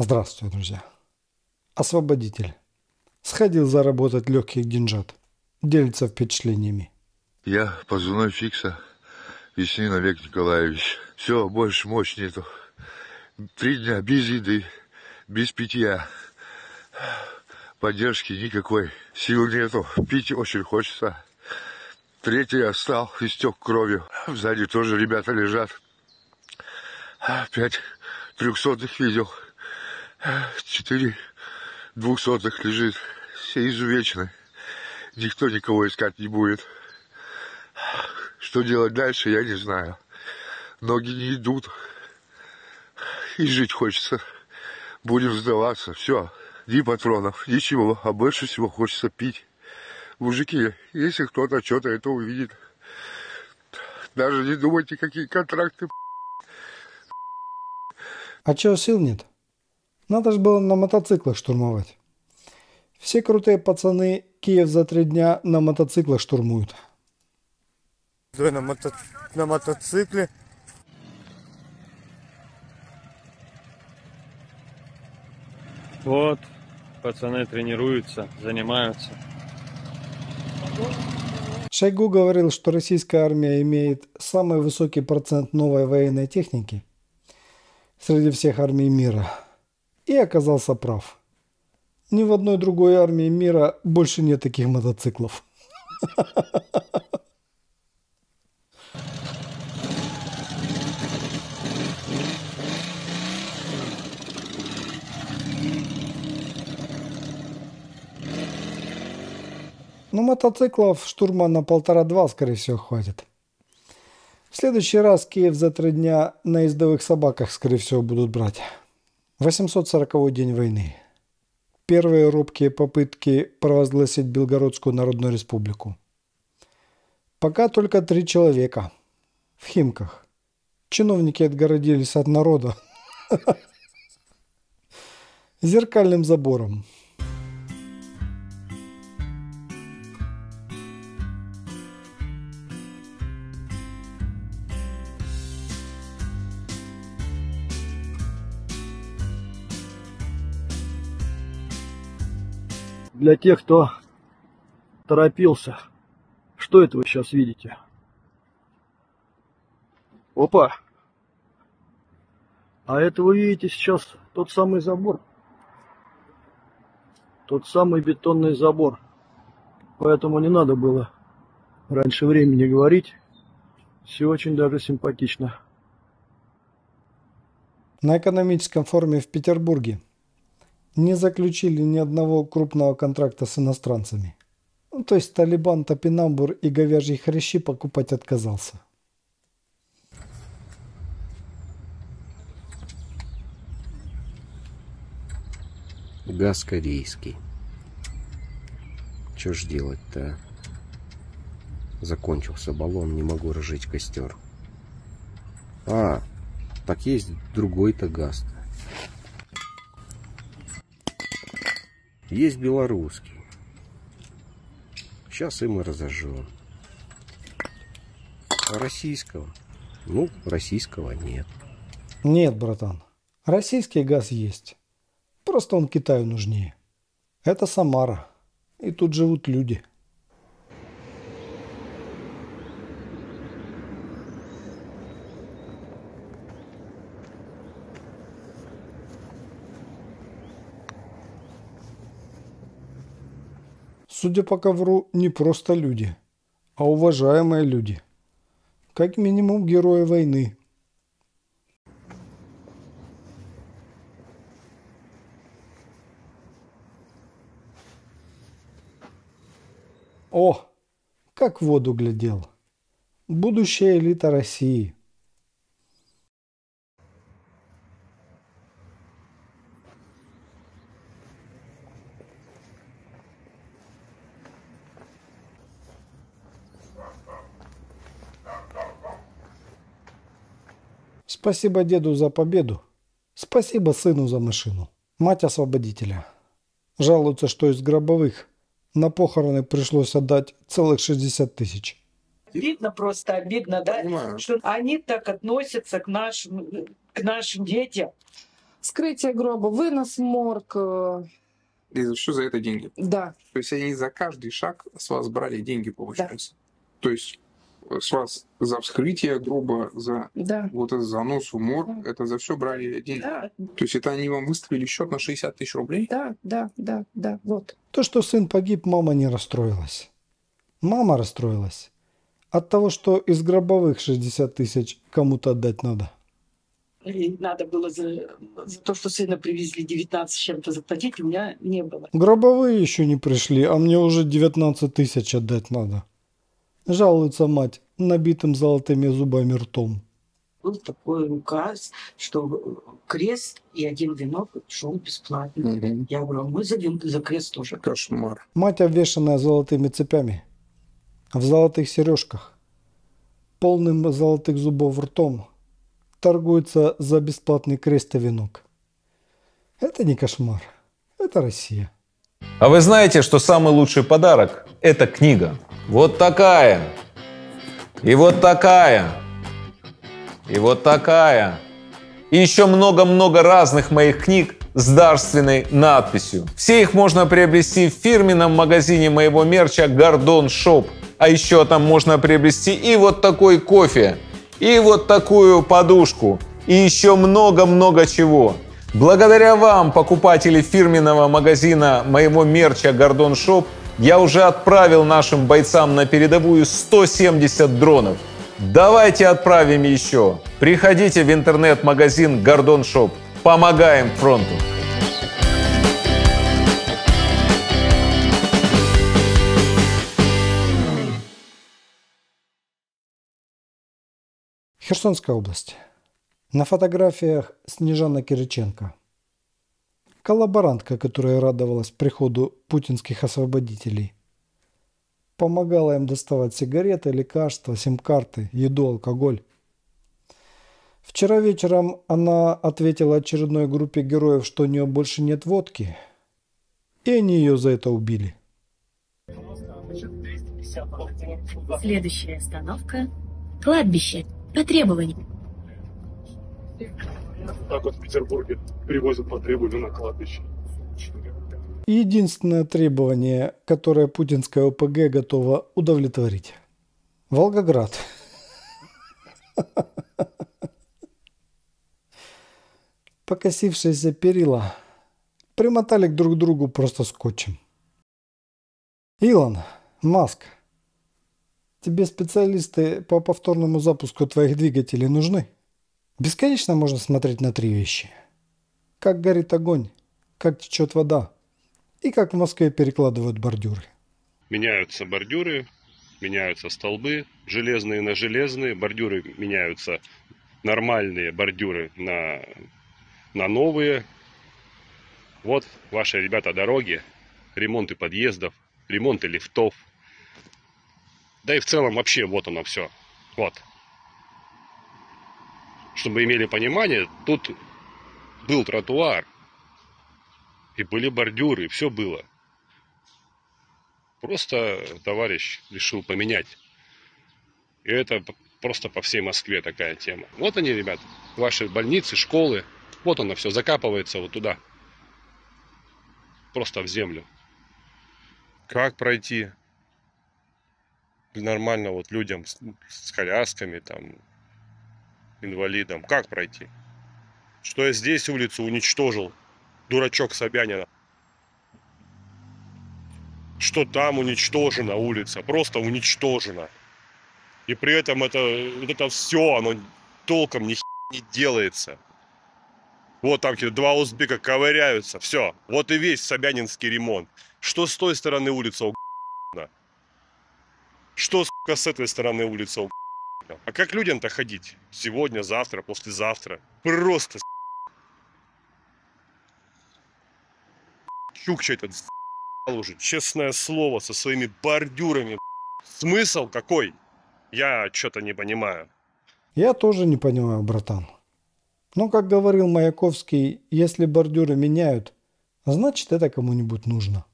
Здравствуйте, друзья. Освободитель. Сходил заработать легких деньжат. Делится впечатлениями. Я позывной Фикса, Веснин Олег Николаевич. Все, больше мощь нету. Три дня без еды, без питья. Поддержки никакой. Сил нету. Пить очень хочется. Третий я встал, истек кровью. Сзади тоже ребята лежат. Пять трехсотых видел. Четыре двухсотых лежит. Все изувечены. Никто никого искать не будет. Что делать дальше, я не знаю. Ноги не идут. И жить хочется. Будем сдаваться. Все. Ни патронов, ничего. А больше всего хочется пить. Мужики, если кто-то что-то это увидит, даже не думайте, какие контракты. А чего сил нет? Надо же было на мотоциклах штурмовать. Все крутые пацаны Киев за три дня на мотоциклах штурмуют. Да, на, мото... на мотоцикле. Вот, пацаны тренируются, занимаются. Шойгу говорил, что российская армия имеет самый высокий процент новой военной техники среди всех армий мира. И оказался прав. Ни в одной другой армии мира больше нет таких мотоциклов. Ну, мотоциклов штурма на полтора-два, скорее всего, хватит. В следующий раз Киев за три дня на ездовых собаках, скорее всего, будут брать. 840 день войны. Первые робкие попытки провозгласить Белгородскую Народную Республику. Пока только три человека. В Химках. Чиновники отгородились от народа. Зеркальным забором. Для тех, кто торопился, что это вы сейчас видите? Опа! А это вы видите сейчас тот самый забор. Тот самый бетонный забор. Поэтому не надо было раньше времени говорить. Все очень даже симпатично. На экономическом форуме в Петербурге не заключили ни одного крупного контракта с иностранцами. Ну, то есть Талибан, Топинамбур и говяжьи хрящи покупать отказался. Газ корейский. Что ж делать-то? Закончился баллон, не могу разжечь костер. А, так есть другой-то газ. Есть белорусский. Сейчас и мы разожжем. А российского? Ну, российского нет. Нет, братан. Российский газ есть. Просто он Китаю нужнее. Это Самара. И тут живут люди. Судя по ковру, не просто люди, а уважаемые люди. Как минимум герои войны. О, как в воду глядел. Будущая элита России. Спасибо деду за победу. Спасибо сыну за машину. Мать освободителя. Жалуются, что из гробовых на похороны пришлось отдать целых 60 тысяч. Видно просто, обидно, да? Понимаю. Что они так относятся к нашим, к нашим детям. Вскрытие гроба, вынос морг. э, И за что за это деньги? Да, То есть они за каждый шаг с вас брали деньги, получается. То есть с вас за вскрытие гроба, за да, вот это занос в морг, Да. это за все брали деньги. да, То есть это они вам выставили счет на 60 тысяч рублей? да, да, да, да, вот. То, что сын погиб, мама не расстроилась. Мама расстроилась от того, что из гробовых 60 тысяч кому-то отдать надо. И надо было за, за то, что сына привезли 19 с чем-то заплатить, у меня не было. Гробовые еще не пришли, а мне уже 19 тысяч отдать надо. Жалуется мать набитым золотыми зубами ртом. Был такой указ, что крест и один венок шел бесплатно. Мгм. Я говорю, мы за, вен- за крест тоже. Кошмар. Мать, обвешанная золотыми цепями, в золотых сережках, полным золотых зубов ртом, торгуется за бесплатный крест и венок. Это не кошмар, это Россия. А вы знаете, что самый лучший подарок – это книга. Вот такая. И вот такая. И вот такая. И еще много-много разных моих книг с дарственной надписью. Все их можно приобрести в фирменном магазине моего мерча Гордон Шоп. А еще там можно приобрести и вот такой кофе, и вот такую подушку, и еще много-много чего. Благодаря вам, покупатели фирменного магазина моего мерча Gordon Shop, я уже отправил нашим бойцам на передовую 170 дронов. Давайте отправим еще. Приходите в интернет-магазин Gordon Shop. Помогаем фронту. Херсонская область. На фотографиях Снежана Кириченко. Коллаборантка, которая радовалась приходу путинских освободителей. Помогала им доставать сигареты, лекарства, сим-карты, еду, алкоголь. Вчера вечером она ответила очередной группе героев, что у нее больше нет водки, и они ее за это убили. Следующая остановка – кладбище. По требованию. Так вот в Петербурге привозят по требованию на кладбище. Единственное требование, которое путинская ОПГ готова удовлетворить. Волгоград. Покосившиеся перила примотали к друг другу просто скотчем. Илон, Маск, тебе специалисты по повторному запуску твоих двигателей нужны? Бесконечно можно смотреть на три вещи. Как горит огонь, как течет вода и как в Москве перекладывают бордюры. Меняются бордюры, меняются столбы железные на железные, бордюры меняются нормальные бордюры на, на новые. Вот ваши, ребята, дороги, ремонты подъездов, ремонты лифтов. Да и в целом вообще вот оно все. Вот. Чтобы имели понимание, тут был тротуар, и были бордюры, и все было. Просто товарищ решил поменять. И это просто по всей Москве такая тема. Вот они, ребят, ваши больницы, школы. Вот оно все закапывается вот туда. Просто в землю. Как пройти нормально вот людям с, с колясками, там, инвалидам? Как пройти? Что я здесь улицу уничтожил, дурачок Собянина. Что там уничтожена улица, просто уничтожена. И при этом это, вот это все, оно толком ни не делается. Вот там два узбека ковыряются, все. Вот и весь Собянинский ремонт. Что с той стороны улицы угна? Что, сука, с этой стороны улицы угна? Как людям-то ходить? Сегодня, завтра, послезавтра. Просто. Чукча этот уже, честное слово, со своими бордюрами. Смысл какой? Я что-то не понимаю. Я тоже не понимаю, братан. Но, как говорил Маяковский, если бордюры меняют, значит это кому-нибудь нужно.